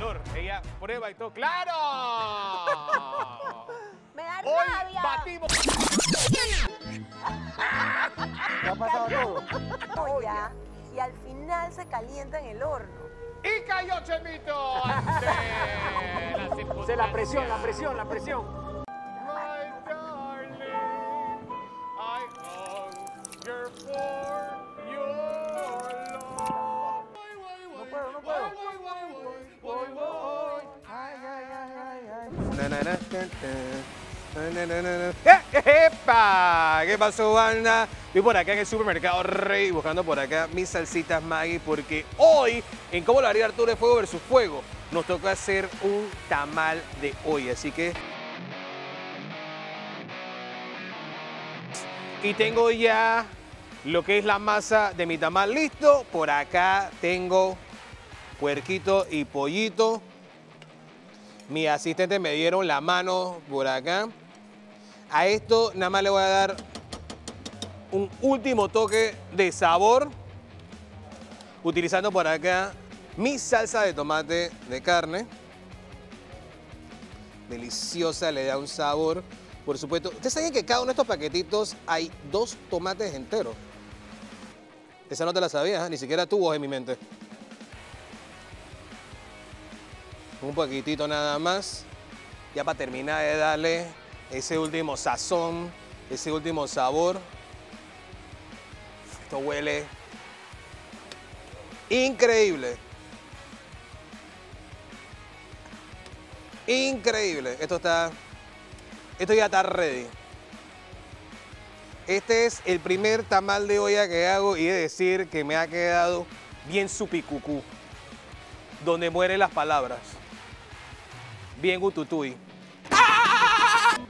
calor. Ella prueba y todo. ¡Claro! Me da Hoy rabia. batimos. ¿Qué ha pasado todo? Olla, y al final se calienta en el horno. Y cayó Chemito ante la Se la presión, la presión, la presión. ¡Epa! ¿Qué pasó, banda? Estoy por acá en el supermercado Rey buscando por acá mis salsitas Maggi porque hoy, en Cómo lo haría Arturo de Fuego versus Fuego, nos toca hacer un tamal de hoy. Así que. Y tengo ya lo que es la masa de mi tamal listo. Por acá tengo puerquito y pollito. Mi asistente me dieron la mano por acá. A esto nada más le voy a dar un último toque de sabor. Utilizando por acá mi salsa de tomate de carne. Deliciosa, le da un sabor. Por supuesto, ustedes saben que cada uno de estos paquetitos hay dos tomates enteros. Esa no te la sabías, ¿eh? ni siquiera tuvo en mi mente. Un poquitito nada más. Ya para terminar de darle ese último sazón, ese último sabor. Esto huele increíble. Increíble. Esto está. Esto ya está ready. Este es el primer tamal de olla que hago y he de decir que me ha quedado bien supicucú. Donde mueren las palabras. Bien gututui.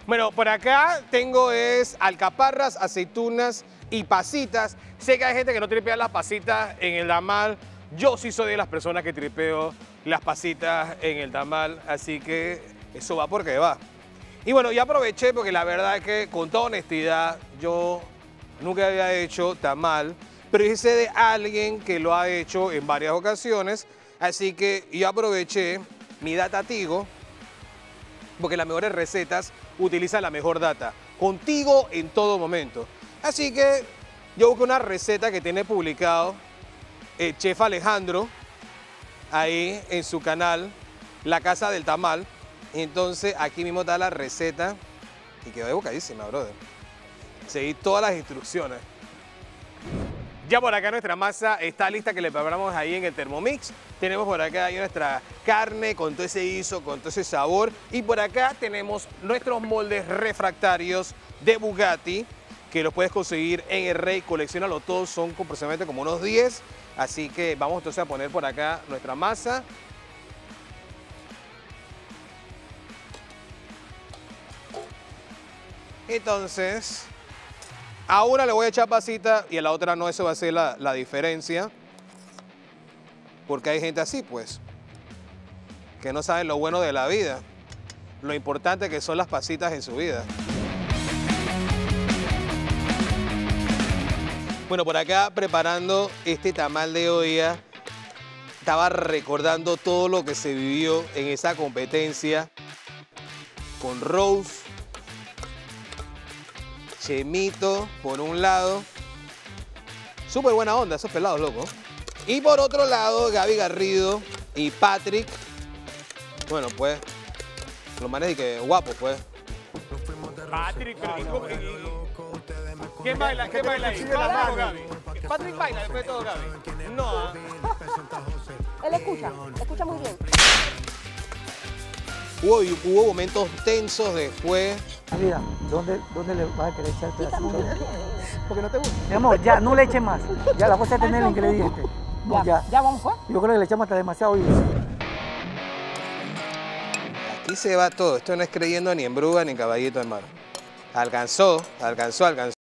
Bueno, por acá tengo es alcaparras, aceitunas y pasitas. Sé que hay gente que no tripea las pasitas en el tamal. Yo sí soy de las personas que tripeo las pasitas en el tamal, así que eso va porque va. Y bueno, ya aproveché porque la verdad es que con toda honestidad yo nunca había hecho tamal, pero hice de alguien que lo ha hecho en varias ocasiones, así que yo aproveché mi data Tigo porque las mejores recetas utilizan la mejor data, contigo en todo momento. Así que yo busqué una receta que tiene publicado el chef Alejandro ahí en su canal, La Casa del Tamal. Entonces aquí mismo está la receta y quedó evocadísima, brother. Seguí todas las instrucciones. Ya por acá nuestra masa está lista que le preparamos ahí en el Thermomix. Tenemos por acá ahí nuestra carne con todo ese guiso, con todo ese sabor. Y por acá tenemos nuestros moldes refractarios de Bugatti que los puedes conseguir en el Rey. Coleccionalo todos, son aproximadamente como unos 10. Así que vamos entonces a poner por acá nuestra masa. Entonces, a una le voy a echar pasita y a la otra no, eso va a ser la, la diferencia. Porque hay gente así, pues, que no sabe lo bueno de la vida, lo importante que son las pasitas en su vida. Bueno, por acá preparando este tamal de olla, estaba recordando todo lo que se vivió en esa competencia con Rose, Chemito por un lado. Súper buena onda, esos pelados, loco. Y por otro lado, Gaby Garrido y Patrick. Bueno, pues, los manes y que guapos, pues. Patrick, pero ¿y cómo- y- y- ¿Quién baila? ¿Quién baila ahí? ¿Patrick o. Gaby? Patrick baila después de todo Gaby. No. ¿ah? Él escucha, escucha muy bien. Hubo, hubo momentos tensos después. Mira, ¿dónde, ¿dónde le vas a querer echar el pedacito? Porque no te gusta. Mi amor, ya, no le eches más. Ya, la cosa es tener el ingrediente. Ya. ¿Ya vamos pues? Yo creo que le echamos hasta demasiado guiso. Aquí se va todo. Esto no es creyendo ni en bruja ni en caballito, hermano. Alcanzó, alcanzó, alcanzó.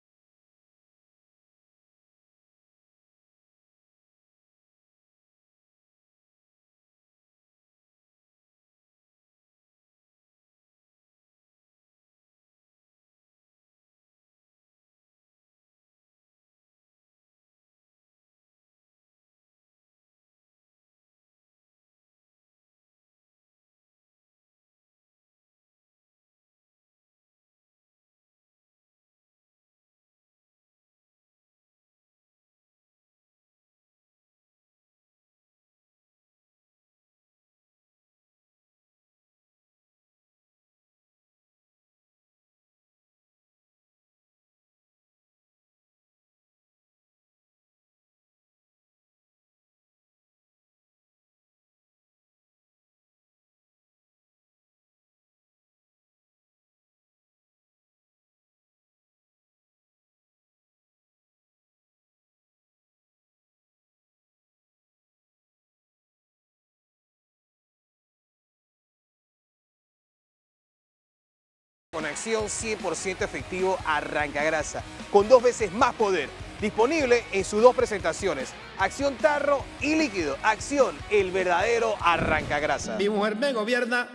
Con acción 100% efectivo arrancagrasa, con dos veces más poder. Disponible en sus dos presentaciones, acción tarro y líquido. Acción, el verdadero arrancagrasa. Mi mujer me gobierna,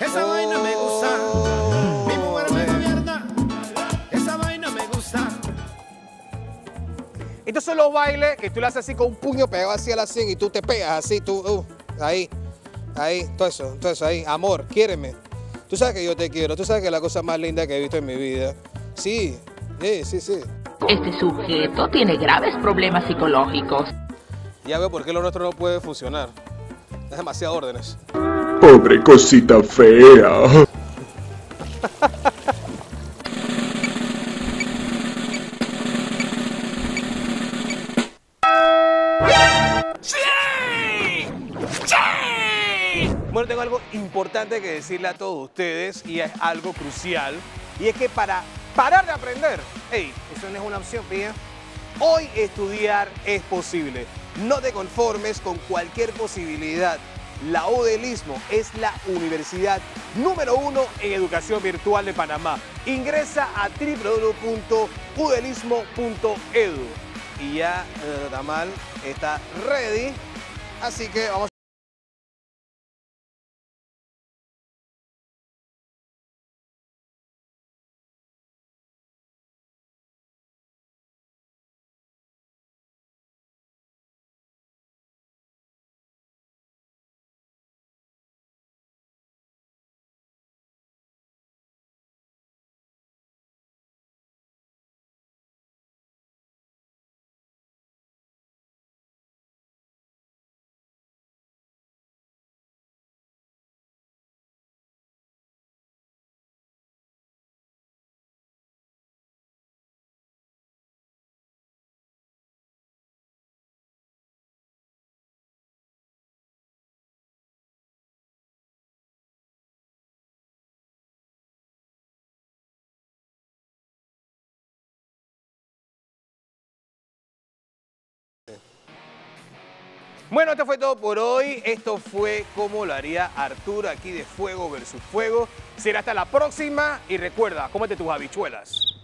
esa vaina me gusta. Mi mujer me gobierna, esa vaina me gusta. Estos son los bailes que tú le haces así con un puño pegado así a la 100 y tú te pegas así, tú, uh, ahí, ahí, todo eso, todo eso ahí. Amor, quiéreme. Tú sabes que yo te quiero, tú sabes que es la cosa más linda que he visto en mi vida. Sí, sí, sí, sí. Este sujeto tiene graves problemas psicológicos. Ya veo por qué lo nuestro no puede funcionar. Es demasiadas órdenes. Pobre cosita fea. Bueno, tengo algo importante que decirle a todos ustedes y es algo crucial. Y es que para parar de aprender, hey, eso no es una opción, pía. Hoy estudiar es posible. No te conformes con cualquier posibilidad. La UDELismo es la universidad número uno en educación virtual de Panamá. Ingresa a www.udelismo.edu. Y ya eh, Tamal está ready. Así que vamos Bueno, esto fue todo por hoy. Esto fue como lo haría Arturo aquí de Fuego versus Fuego. Será hasta la próxima y recuerda, cómete tus habichuelas.